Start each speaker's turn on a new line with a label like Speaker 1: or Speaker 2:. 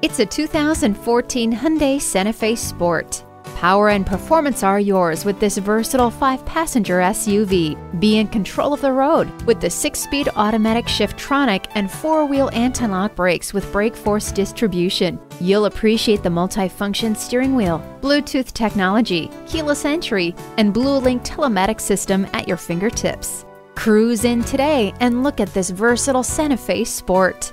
Speaker 1: It's a 2014 Hyundai Santa Fe Sport. Power and performance are yours with this versatile five passenger SUV. Be in control of the road with the six speed automatic Shiftronic and four wheel anti lock brakes with brake force distribution. You'll appreciate the multi-function steering wheel, Bluetooth technology, keyless entry, and BlueLink telematic system at your fingertips. Cruise in today and look at this versatile Santa Fe Sport.